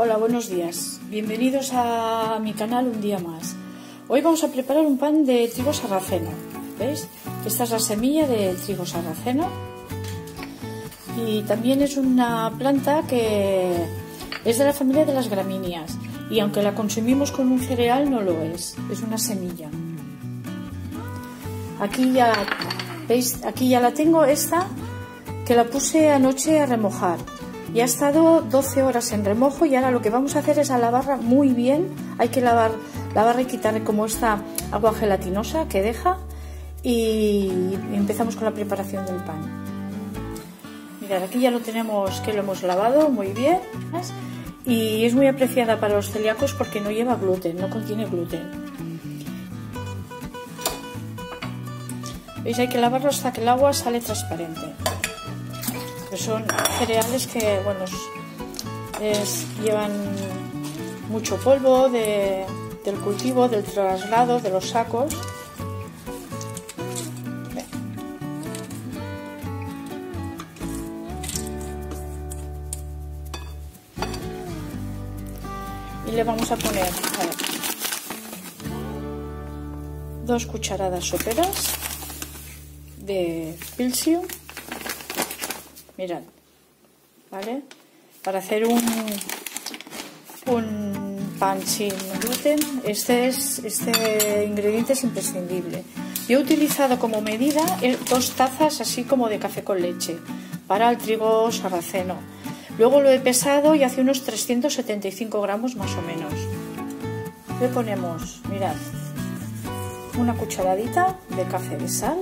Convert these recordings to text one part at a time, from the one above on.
Hola, buenos días. Bienvenidos a mi canal un día más. Hoy vamos a preparar un pan de trigo sarraceno. ¿Veis? Esta es la semilla de trigo sarraceno. Y también es una planta que es de la familia de las gramíneas. Y aunque la consumimos con un cereal, no lo es. Es una semilla. Aquí ya, ¿veis? Aquí ya la tengo esta que la puse anoche a remojar y ha estado 12 horas en remojo y ahora lo que vamos a hacer es a lavarla muy bien. Hay que lavar, lavarla y quitarle como esta agua gelatinosa que deja y empezamos con la preparación del pan. Mirad, aquí ya lo tenemos que lo hemos lavado muy bien y es muy apreciada para los celíacos porque no lleva gluten, no contiene gluten. ¿Veis? Hay que lavarlo hasta que el agua sale transparente son cereales que bueno llevan mucho polvo del cultivo, del traslado, de los sacos. Y le vamos a poner dos cucharadas soperas de pilsio mirad, ¿vale? Para hacer un, un pan sin gluten, este, es, este ingrediente es imprescindible. Yo he utilizado como medida eh, dos tazas así como de café con leche para el trigo sarraceno. Luego lo he pesado y hace unos 375 gramos más o menos. Le ponemos, mirad, una cucharadita de café de sal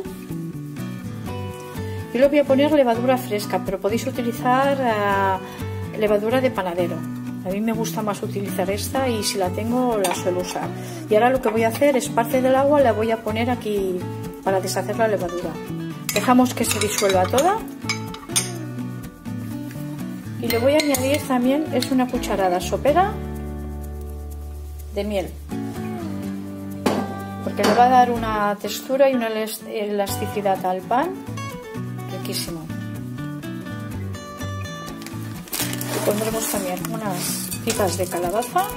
yo le voy a poner levadura fresca, pero podéis utilizar eh, levadura de panadero. A mí me gusta más utilizar esta y si la tengo la suelo usar. Y ahora lo que voy a hacer es parte del agua la voy a poner aquí para deshacer la levadura. Dejamos que se disuelva toda. Y le voy a añadir también es una cucharada sopera de miel. Porque le va a dar una textura y una elasticidad al pan pondremos también unas pipas de calabaza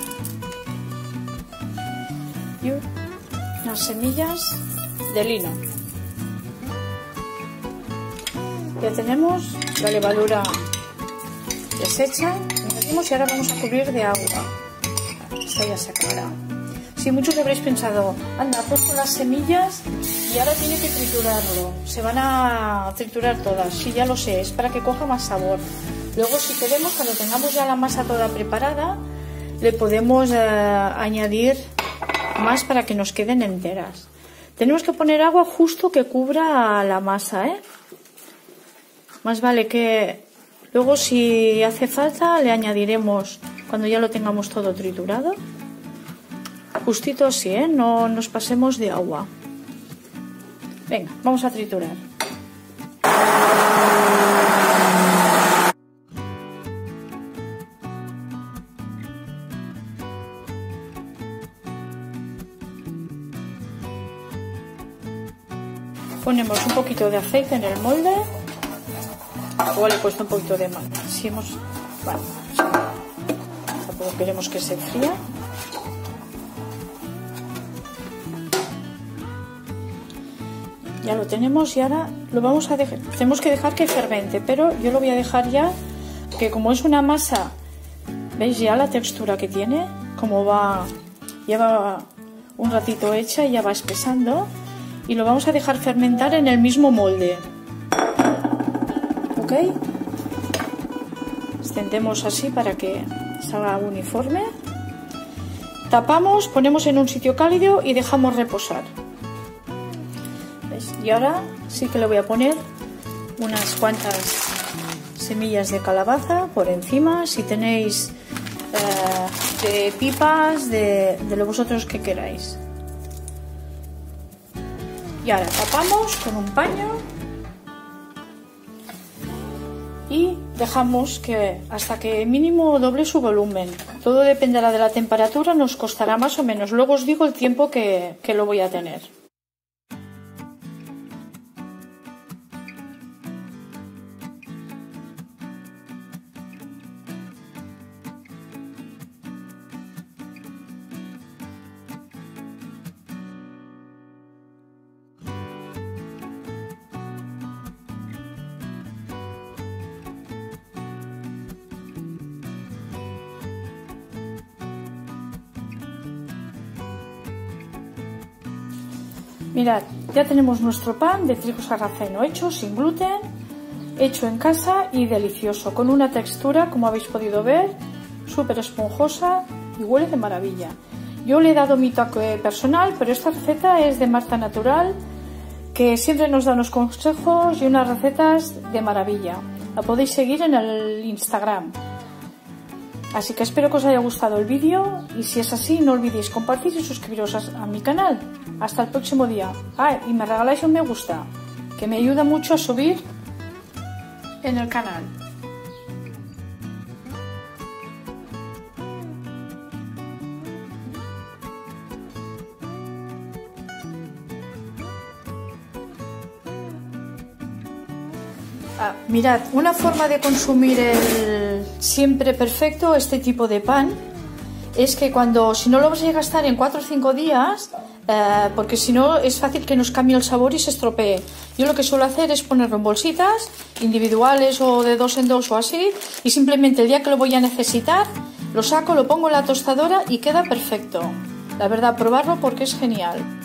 y unas semillas de lino. Ya tenemos la levadura deshecha, y ahora vamos a cubrir de agua. Esta ya se acabará. Si muchos habréis pensado, anda, puesto las semillas y ahora tiene que triturarlo. Se van a triturar todas. Sí, ya lo sé, es para que coja más sabor. Luego, si queremos, cuando tengamos ya la masa toda preparada, le podemos eh, añadir más para que nos queden enteras. Tenemos que poner agua justo que cubra la masa, ¿eh? Más vale que luego si hace falta le añadiremos cuando ya lo tengamos todo triturado. Justito así, ¿eh? No nos pasemos de agua. Venga, vamos a triturar. Ponemos un poquito de aceite en el molde. Igual he puesto un poquito de más. Si hemos... Bueno, tampoco queremos que se fría. Ya lo tenemos y ahora lo vamos a dejar, tenemos que dejar que fermente, pero yo lo voy a dejar ya, que como es una masa, ¿veis ya la textura que tiene? Como va, lleva un ratito hecha y ya va espesando y lo vamos a dejar fermentar en el mismo molde. ¿Ok? Extendemos así para que salga uniforme. Tapamos, ponemos en un sitio cálido y dejamos reposar. Y ahora sí que le voy a poner unas cuantas semillas de calabaza por encima. Si tenéis eh, de pipas, de, lo vosotros que queráis. Y ahora tapamos con un paño y dejamos que hasta que mínimo doble su volumen. Todo dependerá de la temperatura, nos costará más o menos. Luego os digo el tiempo que lo voy a tener. Mirad, ya tenemos nuestro pan de trigo sarraceno hecho sin gluten, hecho en casa y delicioso, con una textura, como habéis podido ver, súper esponjosa y huele de maravilla. Yo le he dado mi toque personal, pero esta receta es de Marta Natural, que siempre nos da unos consejos y unas recetas de maravilla. La podéis seguir en el Instagram. Así que espero que os haya gustado el vídeo y si es así no olvidéis compartir y suscribiros a, mi canal. Hasta el próximo día. Ah, y me regaláis un me gusta, que me ayuda mucho a subir en el canal. Ah, mirad, una forma de consumir el siempre perfecto, este tipo de pan, es que cuando, si no lo vas a gastar en 4 o 5 días, eh, porque si no es fácil que nos cambie el sabor y se estropee. Yo lo que suelo hacer es ponerlo en bolsitas individuales o de dos en dos o así, y simplemente el día que lo voy a necesitar, lo saco, lo pongo en la tostadora y queda perfecto. La verdad, probarlo porque es genial.